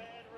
man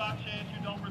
and chance you don't